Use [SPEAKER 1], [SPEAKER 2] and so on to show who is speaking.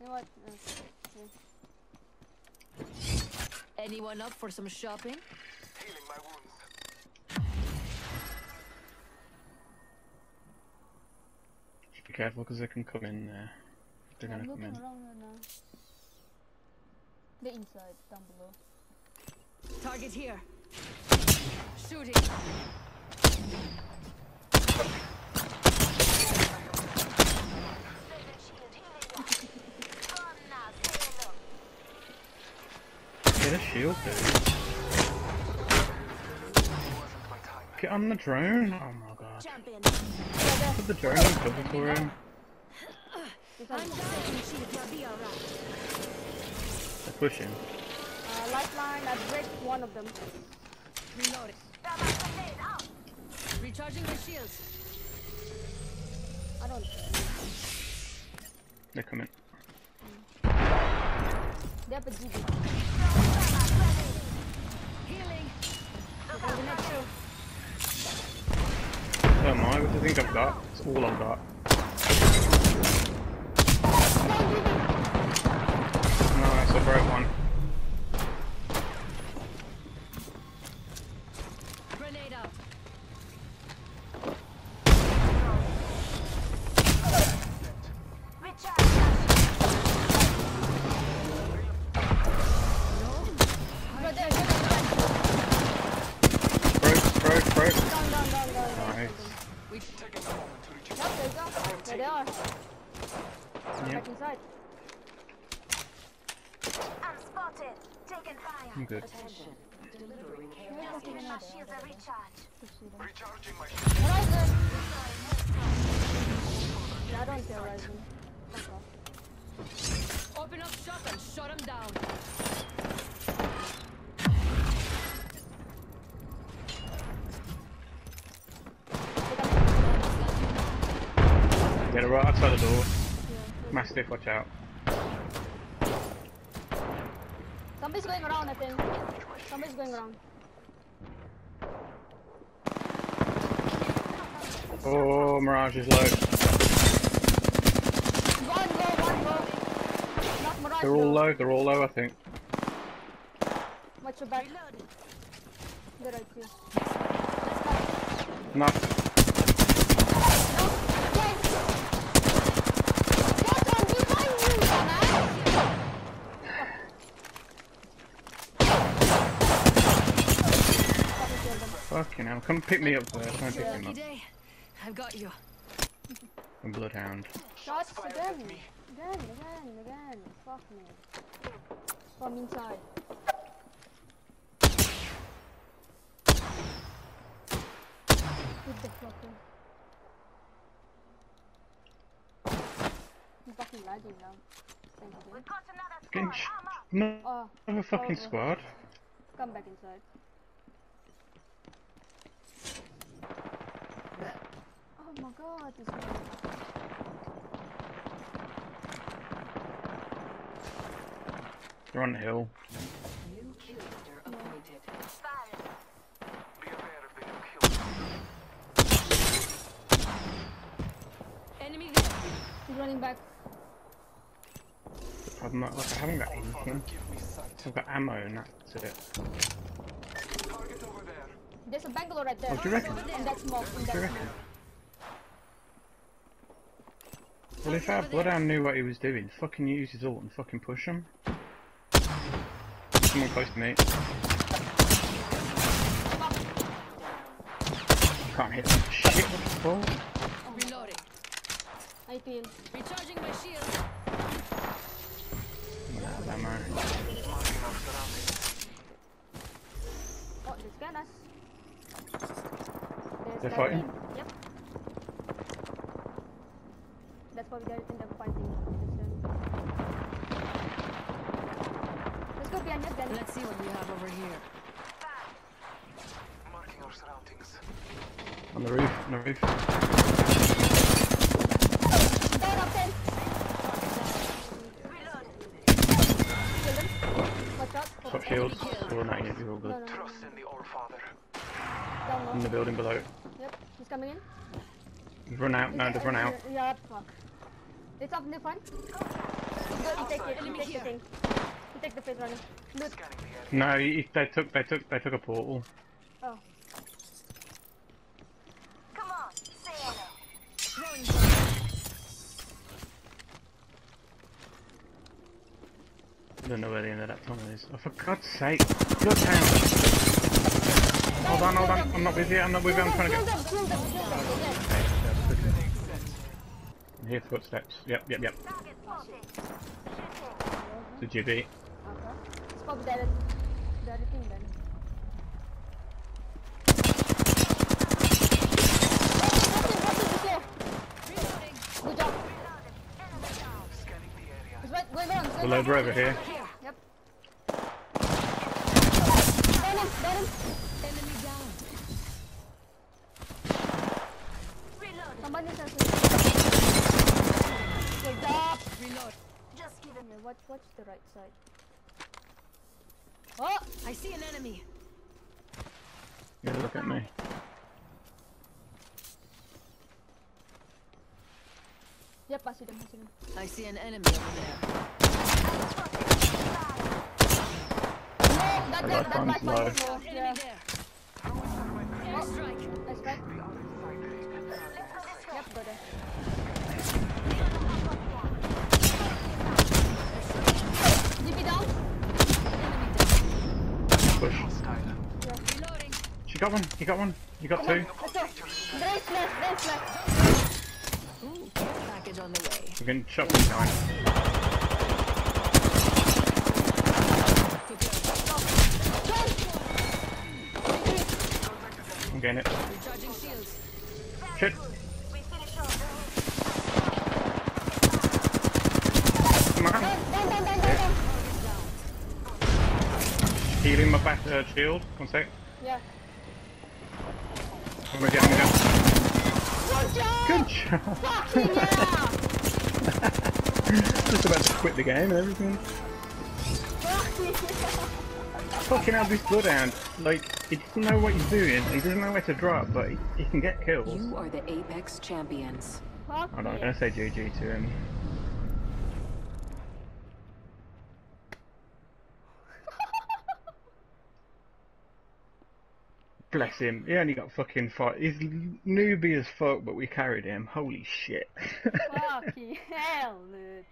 [SPEAKER 1] You know what?
[SPEAKER 2] Anyone up for some shopping?
[SPEAKER 3] Healing my wounds.
[SPEAKER 4] Be careful because they can come in there. They're
[SPEAKER 1] yeah, I'm
[SPEAKER 4] gonna come in.
[SPEAKER 1] around now. The inside, down below.
[SPEAKER 2] Target here. Shooting.
[SPEAKER 4] Get a shield, dude. Get on the drone. Oh my god. Put the drone on cover for him. They're pushing.
[SPEAKER 1] uh, lifeline, I've break one of them.
[SPEAKER 2] Reloading. Recharging my shields.
[SPEAKER 1] I don't.
[SPEAKER 4] They're coming.
[SPEAKER 1] They a.
[SPEAKER 4] Oh my, what do you think I've got? It's all I've got. Nice, I broke one.
[SPEAKER 1] Yep, there you go. There they are.
[SPEAKER 4] Yep,
[SPEAKER 1] Back inside.
[SPEAKER 5] I'm spotted. Taking fire.
[SPEAKER 4] I'm good.
[SPEAKER 5] Attention. Delivering care package. Giving my shields a recharge.
[SPEAKER 3] recharging my shield.
[SPEAKER 1] Horizon! I don't care, Horizon.
[SPEAKER 4] Get it right outside the door.
[SPEAKER 1] Yeah.
[SPEAKER 4] Mastiff, watch out.
[SPEAKER 1] Somebody's going around, I think. Somebody's going around.
[SPEAKER 4] Oh, Mirage is low.
[SPEAKER 1] One go, one go. Not Mirage.
[SPEAKER 4] They're all
[SPEAKER 1] though.
[SPEAKER 4] low, they're all low, I think.
[SPEAKER 1] Watch your back. They're right here. What on behind you, man? Fucking killed them.
[SPEAKER 4] Fucking hell. Come pick me up there. Come pick him up.
[SPEAKER 2] day. I've got you.
[SPEAKER 4] I'm Bloodhound.
[SPEAKER 1] Shots
[SPEAKER 3] Fire
[SPEAKER 1] again.
[SPEAKER 3] me.
[SPEAKER 1] Again, again, again. Fuck me. From inside. Hit the fucker. I'm fucking lagging now. Thank you.
[SPEAKER 5] We've got another squad.
[SPEAKER 4] sh-
[SPEAKER 5] I'm up.
[SPEAKER 4] no,
[SPEAKER 1] Oh,
[SPEAKER 4] another fucking
[SPEAKER 1] sorry.
[SPEAKER 4] squad.
[SPEAKER 1] come back inside. Oh my god, this one.
[SPEAKER 4] They're on the hill.
[SPEAKER 5] New kill leader appointed. Firing.
[SPEAKER 3] Be aware of the new kill.
[SPEAKER 2] Enemy there.
[SPEAKER 1] He's running back.
[SPEAKER 4] I'm not, like, I haven't got anything.
[SPEAKER 3] Give me sight.
[SPEAKER 4] I've got ammo and that's it.
[SPEAKER 3] Target over there.
[SPEAKER 1] There's a Bangalore right there.
[SPEAKER 4] What do you reckon?
[SPEAKER 1] In that smoke, in that
[SPEAKER 4] do you reckon?
[SPEAKER 1] smoke.
[SPEAKER 4] Well, if our Bloodhound knew what he was doing, fucking use his ult and fucking push him. Someone close to me. Can't hit him. Shit, what the fuck?
[SPEAKER 2] Reloading.
[SPEAKER 1] I feel.
[SPEAKER 2] Recharging my shield.
[SPEAKER 4] Nah, ammo.
[SPEAKER 3] Marking our surroundings.
[SPEAKER 1] Oh, they scan us. There's
[SPEAKER 4] They're fighting?
[SPEAKER 1] Yep. That's why we didn't end up fighting. Let's go behind you, Ben.
[SPEAKER 2] Let's see what we have over here.
[SPEAKER 3] Marking our surroundings.
[SPEAKER 4] On the roof, on the roof.
[SPEAKER 1] Down up, Ben. Kill them. Watch out.
[SPEAKER 4] Swap shields. Or no, you're all
[SPEAKER 1] No, no,
[SPEAKER 4] good.
[SPEAKER 1] no,
[SPEAKER 3] Trust in the All Father.
[SPEAKER 4] In the building below.
[SPEAKER 1] Yep, he's coming in.
[SPEAKER 4] They've run out, no, they've run out.
[SPEAKER 1] Yeah, fuck. It's up in the front. Go, you take it, you
[SPEAKER 2] Enemy
[SPEAKER 1] take the thing. You take the face runner. Loot.
[SPEAKER 3] Scanning the area.
[SPEAKER 4] No, he, they took they took they took a portal.
[SPEAKER 1] Oh.
[SPEAKER 5] Come on, say hello.
[SPEAKER 2] Throwing.
[SPEAKER 4] I don't know where the end of that tunnel is. Oh, for God's sake! Bloodhound! Hold on, hold on. I'm not with you. I'm not with you. I'm trying to
[SPEAKER 1] Kill
[SPEAKER 4] get.
[SPEAKER 1] them, kill them, kill them. Yes.
[SPEAKER 4] I hear footsteps. Yep, yep, yep. The Gibby.
[SPEAKER 1] Okay. Probably the other, the other thing then.
[SPEAKER 3] The
[SPEAKER 4] loader over here.
[SPEAKER 1] Yep. Down him, down him.
[SPEAKER 2] Enemy down.
[SPEAKER 5] Reloading.
[SPEAKER 1] Somebody says Good job.
[SPEAKER 2] Reload.
[SPEAKER 5] Just give him
[SPEAKER 1] watch, watch the right side. Oh!
[SPEAKER 2] I see an enemy.
[SPEAKER 4] Yeah, look at me.
[SPEAKER 1] Yep, I see them, I see them.
[SPEAKER 2] I see an enemy over there.
[SPEAKER 1] No, that,
[SPEAKER 4] I
[SPEAKER 1] that,
[SPEAKER 4] got
[SPEAKER 1] that
[SPEAKER 4] guns
[SPEAKER 1] black
[SPEAKER 4] low.
[SPEAKER 1] one was low.
[SPEAKER 2] Enemy
[SPEAKER 1] Yeah.
[SPEAKER 2] there.
[SPEAKER 3] Throw
[SPEAKER 2] Airstrike.
[SPEAKER 1] Nice right.
[SPEAKER 3] the other side there.
[SPEAKER 1] Yep, go there. DP down.
[SPEAKER 2] Enemy down.
[SPEAKER 4] Push. She got one. You got one. You got two. We're getting shot one time. I'm getting it. Shit.
[SPEAKER 5] We finish off.
[SPEAKER 4] Come on.
[SPEAKER 1] Down, down, down, down, down, down.
[SPEAKER 4] Healing my back uh, shield. One sec.
[SPEAKER 1] Yeah.
[SPEAKER 4] I'm gonna get him again.
[SPEAKER 1] Good job!
[SPEAKER 4] Good job.
[SPEAKER 1] Fucking yeah!
[SPEAKER 4] Just about to quit the game and everything.
[SPEAKER 1] Fucking yeah!
[SPEAKER 4] Fucking hell, this bloodhound. Like, he doesn't know what he's doing. He doesn't know where to drop, but he, he can get killed.
[SPEAKER 6] You are the Apex champions.
[SPEAKER 1] Fuck
[SPEAKER 4] Hold on, I'm
[SPEAKER 1] yeah.
[SPEAKER 4] gonna say GG to him. Bless him. He only got fucking five. He's newbie as fuck, but we carried him. Holy shit.
[SPEAKER 1] Fucking hell, dude.